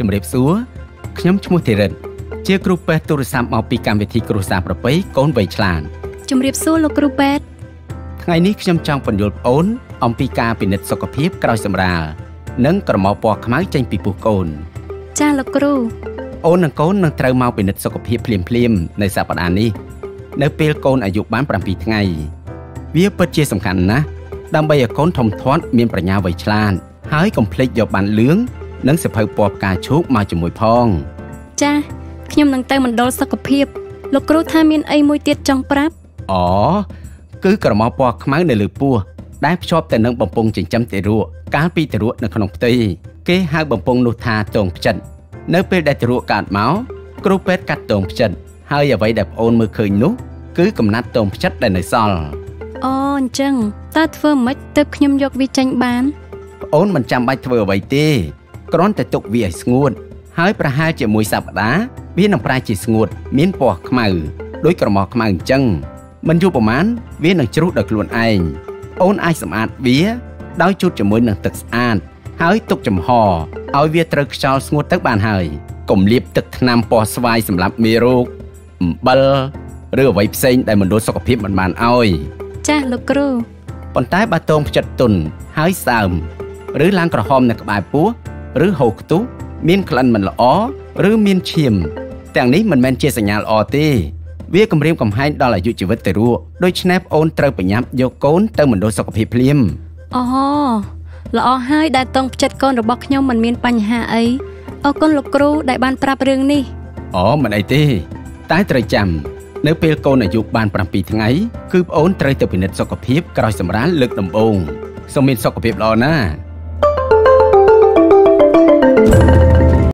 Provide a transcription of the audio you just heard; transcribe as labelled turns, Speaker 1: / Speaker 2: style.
Speaker 1: ជំរាបសួរខ្ញុំឈ្មោះធីរិនជាគ្រូពេទ្យទូរស័ព្ទមកពីកម្មវិធីគ្រូសាស្ត្រប្រពៃកូនវ័យឆ្លាត
Speaker 2: ជំរាបសួរលោកគ្រូពេទ្យ
Speaker 1: ថ្ងៃនេះខ្ញុំចង់ពន្យល់ប្អូន អំពីការពិនិត្យសុខភាពក្រោយសម្រាលនិងក្រមាពណ៌ខ្មៅចេញពីពោះកូន
Speaker 2: ចាលោកគ្រូ
Speaker 1: អូននិងកូននឹងត្រូវមកពិនិត្យសុខភាពភ្លាមៗនៅសប្តាហ៍នេះនៅពេលកូនអាយុបាន7ថ្ងៃវាពិតជាសំខាន់ណាស់ដើម្បីឲ្យកូនធំធាត់មានប្រាជ្ញាវៃឆ្លាតហើយកុំភ្លេចយកបានលឿង និងសភៅពណ៌ផ្កាឈូកមកជាមួយផង
Speaker 2: ចាខ្ញុំនឹងទៅមណ្ឌលសុខភាពលោកគ្រូថាមានអីមួយទៀតចង់ប្រាប់
Speaker 1: អូគឺក្រមាពណ៌ខ្មៅនៅលើពោះដែលភ្ជាប់ទៅនឹងបំពង់ចិញ្ចឹមទារកកាលពីទារកនៅក្នុងផ្ទៃគេហៅបំពង់នោះថាតងផ្ចិតនៅពេលដែលទារកកើតមកគ្រូពេទ្យកាត់តងផ្ចិតហើយអ្វីដែលប្អូនមើលឃើញនោះគឺកំណាត់តងផ្ចិតដែលនៅសល់
Speaker 2: អូអញ្ចឹងតើធ្វើម៉េចទើបខ្ញុំយកវាចេញបាន
Speaker 1: ប្អូនមិនចាំបាច់ធ្វើអ្វីទេ គ្រាន់តែទុកវាឲ្យស្ងួតហើយប្រហែលជាមួយសប្តាហ៍វានឹងប្រែជាស្ងួត មានពណ៌ខ្មៅដូចក្រមាខ្មៅអញ្ចឹងមិនយូរប្រហែលវានឹងជ្រុះដោយខ្លួនឯងអូនអាចសម្អាតវាដោយជូតជាមួយនឹងទឹកស្អាតហើយទុកចំហឲ្យវាត្រូវខ្យល់ស្ងួតទៅបានហើយកុំលាបទឹកថ្នាំពណ៌ស្វាយសម្រាប់មេរោគអំបិលឬអ្វីផ្សេងដែលមណ្ឌលសុខភាពមិនបានឲ្យ
Speaker 2: ចាស់លោកគ្រូ
Speaker 1: ប៉ុន្តែបើតងផ្ចិតទុនហើយសើម ឬឡើងក្រហមនៅក្បែរពោះ ឬហូរខ្ទុះមានក្លិនមិនល្អឬមានឈាម ទាំងនេះមិនមែនជាសញ្ញាល្អទេ វាគំរាមកំហែងដល់អាយុជីវិតទៅរួដូច្នេះប្អូនត្រូវប្រញាប់យកកូនទៅមណ្ឌលសុខភាពភ្លាម
Speaker 2: អូល្អហើយដែលតងផ្ចិតកូនរបស់ខ្ញុំមិនមានបញ្ហាអីអរគុណលោកគ្រូដែលបានប្រាប់រឿងនេះ
Speaker 1: អូមិនអីទេ តែត្រូវចាំនៅពេលកូនអាយុបាន7ថ្ងៃគឺប្អូនត្រូវទៅពិនិត្យសុខភាពក្រោយសម្រាលលើកដំបូងសូមមានសុខភាពល្អណាស់ thank you